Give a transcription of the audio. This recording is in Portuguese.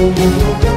como.